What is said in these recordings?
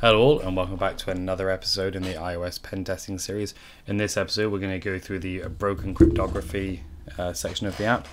Hello all and welcome back to another episode in the iOS pen testing series. In this episode we're going to go through the broken cryptography uh, section of the app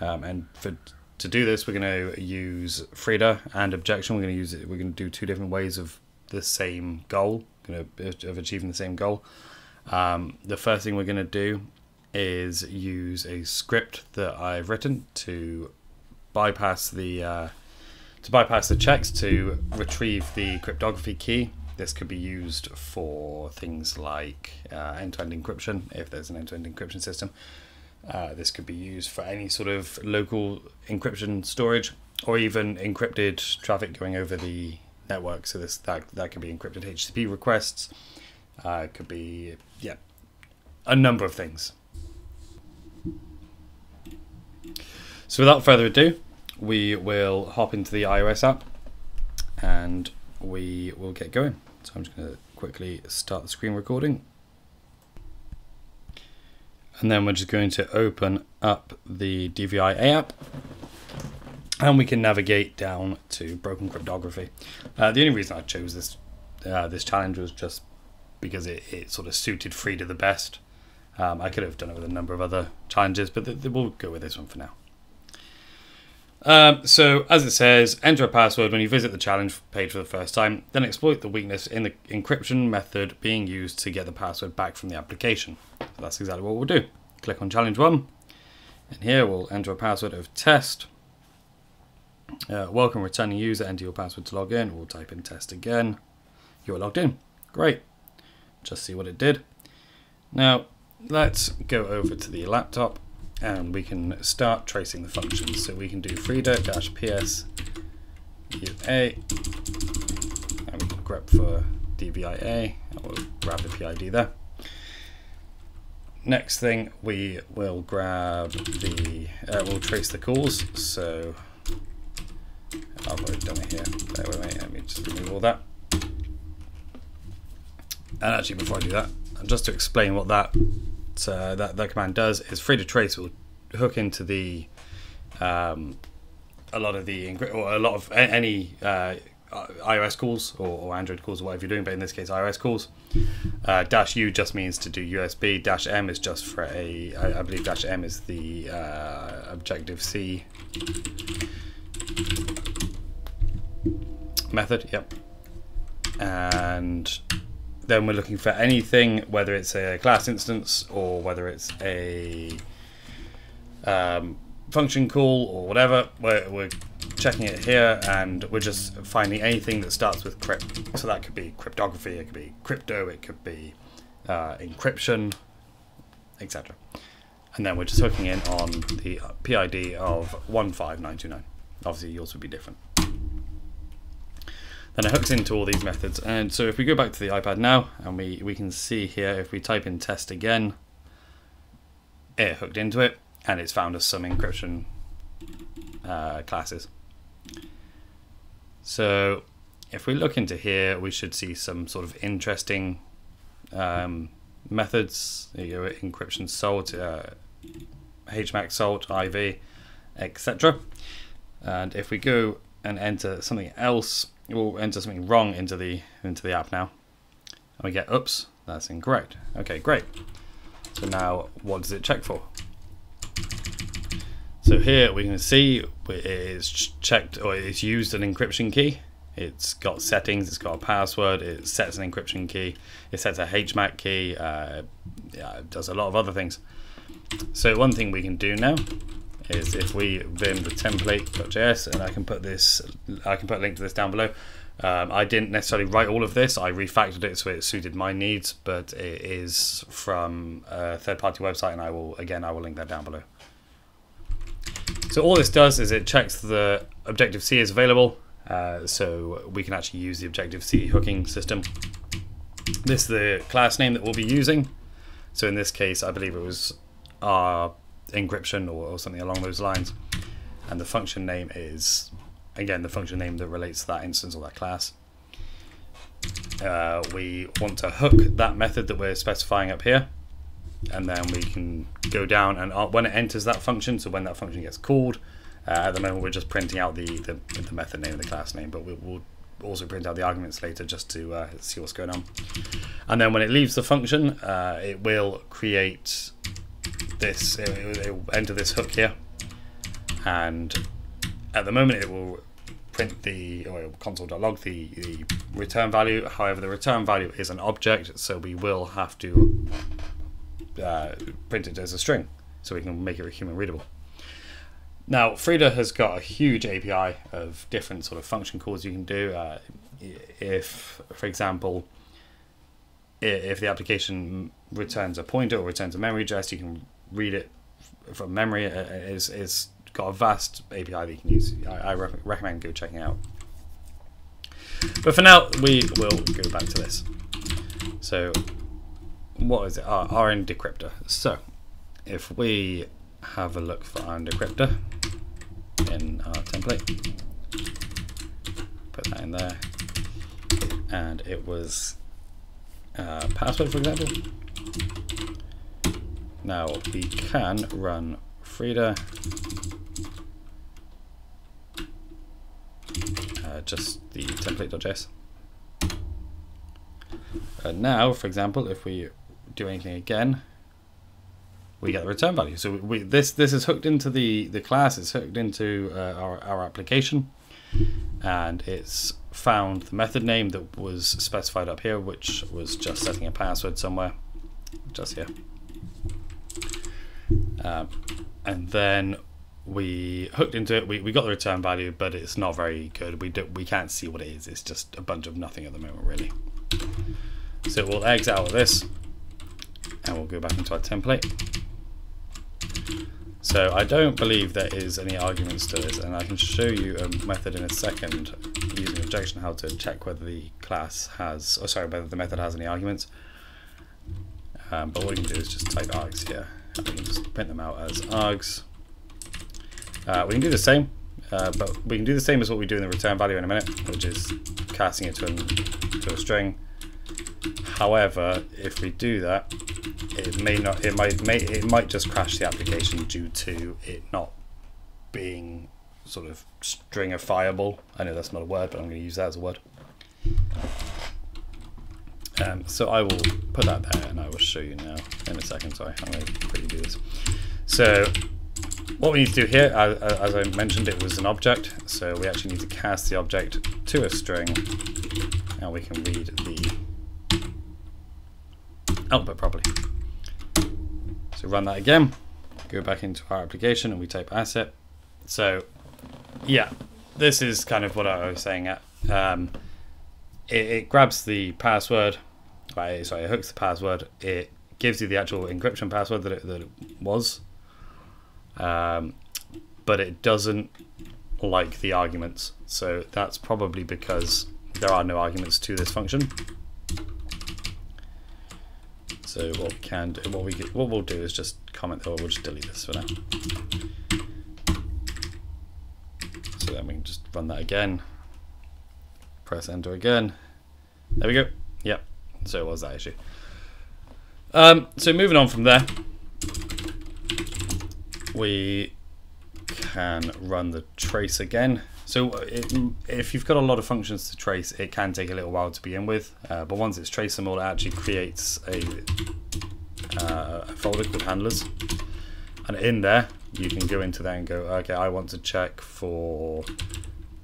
um, and for to do this we're going to use Frida and objection. We're going to use it. We're going to do two different ways of the same goal, of achieving the same goal. Um, the first thing we're going to do is use a script that I've written to bypass the uh, to bypass the checks to retrieve the cryptography key. This could be used for things like uh, end-to-end encryption if there's an end-to-end encryption system. Uh, this could be used for any sort of local encryption storage or even encrypted traffic going over the network. So this that that could be encrypted HTTP requests. Uh, it could be yeah, a number of things. So without further ado, we will hop into the iOS app and we will get going. So I'm just going to quickly start the screen recording. And then we're just going to open up the DVI app and we can navigate down to broken cryptography. Uh, the only reason I chose this uh, this challenge was just because it, it sort of suited Frida the best. Um, I could have done it with a number of other challenges, but we'll go with this one for now. Um, so, as it says, enter a password when you visit the challenge page for the first time, then exploit the weakness in the encryption method being used to get the password back from the application. So that's exactly what we'll do. Click on challenge one, and here we'll enter a password of test. Uh, welcome returning user, enter your password to log in. We'll type in test again. You're logged in. Great. Just see what it did. Now, let's go over to the laptop and we can start tracing the functions. So we can do frida-ps ua, and we can grep for dvia, and we'll grab the PID there. Next thing, we will grab the, uh, we'll trace the calls. So I've already done it here. There, wait, wait, let me just remove all that. And actually, before I do that, just to explain what that uh, that that command does is free to trace will hook into the um, a lot of the or a lot of any uh, iOS calls or, or, Android calls or whatever you're doing, but in this case iOS calls. Uh, dash U just means to do USB. Dash M is just for a I, I believe dash M is the uh, Objective C method. Yep, and then we're looking for anything, whether it's a class instance or whether it's a um, function call or whatever. We're, we're checking it here and we're just finding anything that starts with crypt. So that could be cryptography, it could be crypto, it could be uh, encryption, etc. And then we're just hooking in on the PID of 15929. Obviously yours would be different. Then it hooks into all these methods. And so if we go back to the iPad now, and we, we can see here, if we type in test again, it hooked into it, and it's found us some encryption uh, classes. So if we look into here, we should see some sort of interesting um, methods, you know, encryption salt, uh, HMAC salt, IV, etc. And if we go and enter something else, we'll enter something wrong into the into the app now. And we get, oops, that's incorrect. Okay, great. So now what does it check for? So here we can see it is checked or it's used an encryption key. It's got settings, it's got a password, it sets an encryption key, it sets a HMAC key, uh, yeah, it does a lot of other things. So one thing we can do now is if we vim the template.js and I can put this, I can put a link to this down below. Um, I didn't necessarily write all of this. I refactored it so it suited my needs, but it is from a third-party website, and I will again I will link that down below. So all this does is it checks the Objective C is available, uh, so we can actually use the Objective C hooking system. This is the class name that we'll be using. So in this case, I believe it was our encryption or, or something along those lines. And the function name is, again, the function name that relates to that instance or that class. Uh, we want to hook that method that we're specifying up here. And then we can go down and uh, when it enters that function, so when that function gets called, uh, at the moment we're just printing out the, the, the, method name and the class name, but we, will also print out the arguments later just to uh, see what's going on. And then when it leaves the function, uh, it will create this, it, it will enter this hook here. And at the moment it will print the or console.log the, the return value. However, the return value is an object, so we will have to uh, print it as a string so we can make it human readable. Now, Frida has got a huge API of different sort of function calls you can do. Uh, if, for example, if the application returns a pointer or returns a memory address, you can read it from memory. It's, it's got a vast API that you can use. I, I re recommend go checking out. But for now, we will go back to this. So, what is it? Our, RN decryptor. So, if we have a look for RN decryptor in our template, put that in there, and it was uh, password, for example. Now we can run Frida uh, just the template.js. And now, for example, if we do anything again, we get the return value. So we, this this is hooked into the the class. It's hooked into uh, our our application, and it's found the method name that was specified up here, which was just setting a password somewhere, just here. Um, and then we hooked into it. We, we got the return value, but it's not very good. We do, we can't see what it is. It's just a bunch of nothing at the moment, really. So we'll exit out of this, and we'll go back into our template. So I don't believe there is any arguments to this, and I can show you a method in a second using objection how to check whether the class has, or sorry, whether the method has any arguments. Um, but what you can do is just type args here. Just print them out as args. Uh, we can do the same, uh, but we can do the same as what we do in the return value in a minute, which is casting it to, an, to a string. However, if we do that, it may not. It might. May, it might just crash the application due to it not being sort of stringifiable. I know that's not a word, but I'm going to use that as a word. Um, so I will put that there, and I will show you now in a second. Sorry, I'm going to quickly do this. So what we need to do here, as, I mentioned, it was an object, so we actually need to cast the object to a string, and we can read the output properly. So run that again, go back into our application, and we type asset. So, yeah, this is kind of what I was saying. At um, it, it, grabs the password, right, sorry, it hooks the password. It gives you the actual encryption password that it, that it was um, but it doesn't like the arguments. So that's probably because there are no arguments to this function. So what we can do, what we what we'll do is just comment, or we'll just delete this for now. So then we can just run that again. Press enter again. There we go. Yep. So it was that issue. Um, so moving on from there we can run the trace again. So it, if you've got a lot of functions to trace, it can take a little while to begin with, uh, but once it's traceable, it actually creates a, uh, a folder called handlers. And in there, you can go into there and go, okay, I want to check for,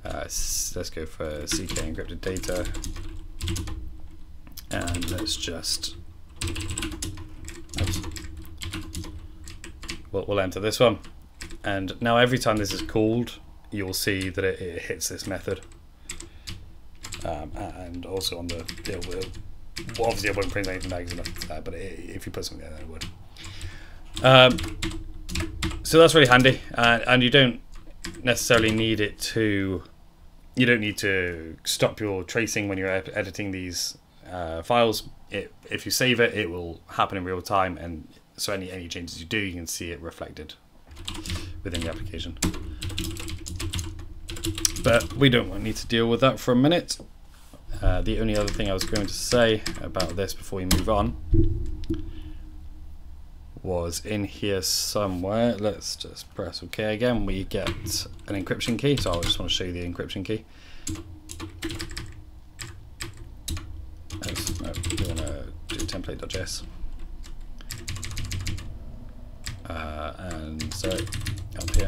uh, let's go for CK encrypted data. And let's just, oops, we'll, we'll enter this one. And now every time this is called, you'll see that it, it hits this method. Um, and also on the, it will, obviously it won't print anything back enough that, but it, if you put something there, then it would. Um, so that's really handy, uh, and you don't necessarily need it to. You don't need to stop your tracing when you're editing these uh, files. It, if you save it, it will happen in real time, and so any, any changes you do, you can see it reflected within the application. But we don't need to deal with that for a minute. Uh, the only other thing I was going to say about this before we move on was in here somewhere. Let's just press OK again. We get an encryption key. So I just want to show you the encryption key. no, we to do template.js. Uh, and so up here.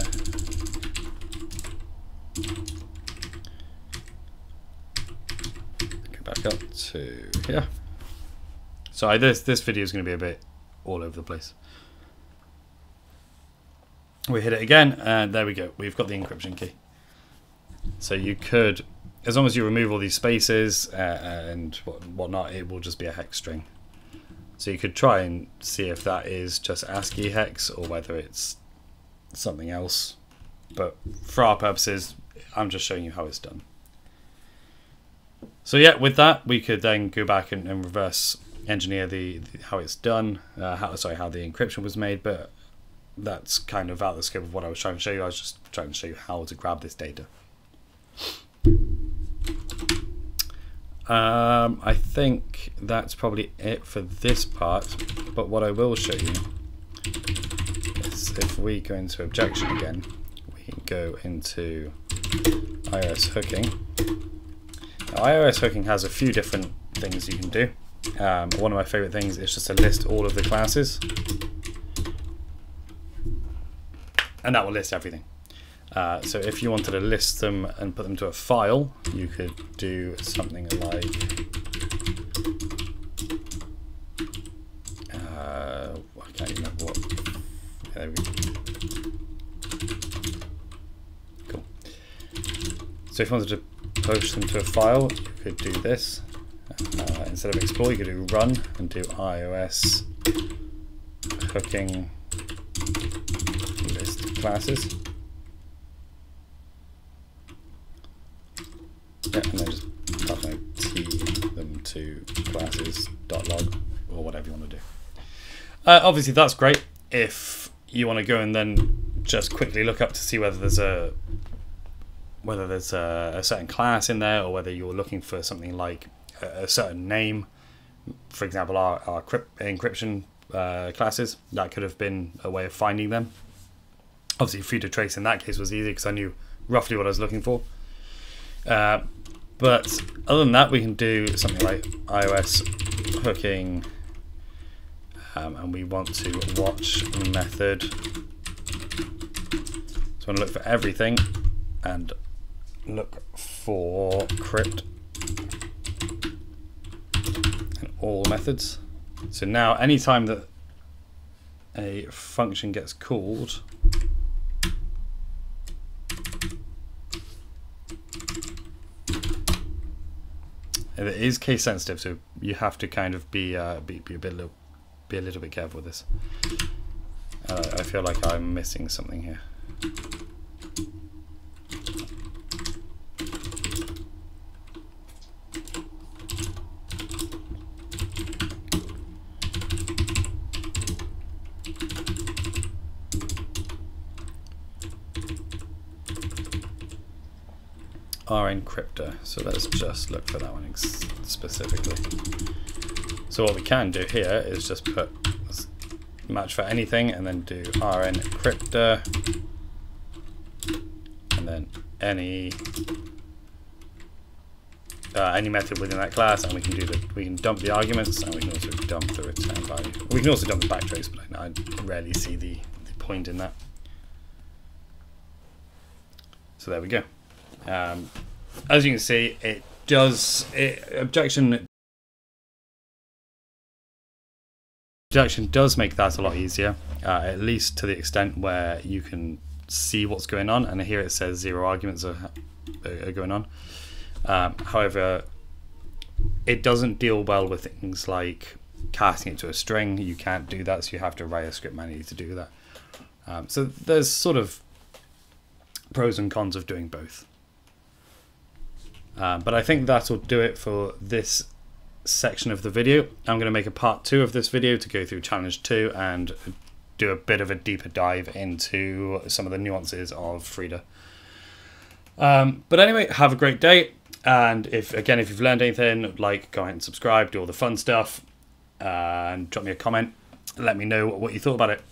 Go back up to here. So this this video is going to be a bit all over the place. We hit it again, and there we go. We've got the encryption key. So you could, as long as you remove all these spaces uh, and whatnot, it will just be a hex string. So you could try and see if that is just ASCII hex or whether it's something else. But for our purposes, I'm just showing you how it's done. So yeah, with that, we could then go back and, and reverse engineer the, the, how it's done, uh, how sorry how the encryption was made, but that's kind of out of the scope of what I was trying to show you. I was just trying to show you how to grab this data. Um, I think that's probably it for this part, but what I will show you is if we go into objection again, we go into iOS hooking. Now, iOS hooking has a few different things you can do. Um, one of my favorite things is just to list all of the classes and that will list everything. Uh, so if you wanted to list them and put them to a file, you could do something like uh, I can't remember what. There we go. Cool. So if you wanted to post them to a file, you could do this. Uh, instead of explore, you could do run and do iOS hooking classes. Yeah, and then just like t them to classes.log or whatever you want to do. Uh, obviously, that's great if you want to go and then just quickly look up to see whether there's a whether there's a, a certain class in there or whether you're looking for something like a, a certain name. For example, our, our encryption uh, classes, that could have been a way of finding them. Obviously, free to trace in that case was easy because I knew roughly what I was looking for. Uh, but other than that, we can do something like iOS hooking, um, and we want to watch method. So I'm going to look for everything and look for crypt and all methods. So now anytime that a function gets called, it is case sensitive, so you have to kind of be uh, be, be a bit little, be a little bit careful with this. Uh, I feel like I'm missing something here. R encryptor. So let's just look for that one specifically. So what we can do here is just put match for anything and then do rn encryptor and then any uh, any method within that class and we can do the we can dump the arguments and we can also dump the return value. We can also dump the backtrace but I, I rarely see the, the point in that. So there we go. Um, as you can see, it does it, objection objection does make that a lot easier, uh, at least to the extent where you can see what's going on. And here it says zero arguments are, are going on. Um, however, it doesn't deal well with things like casting it to a string. You can't do that, so you have to write a script manually to do that. Um, so there's sort of pros and cons of doing both. Um, but I think that'll do it for this section of the video. I'm going to make a part two of this video to go through challenge two and do a bit of a deeper dive into some of the nuances of Frida. Um, but anyway, have a great day. And if again, if you've learned anything, like go ahead and subscribe, do all the fun stuff, uh, and drop me a comment. Let me know what you thought about it.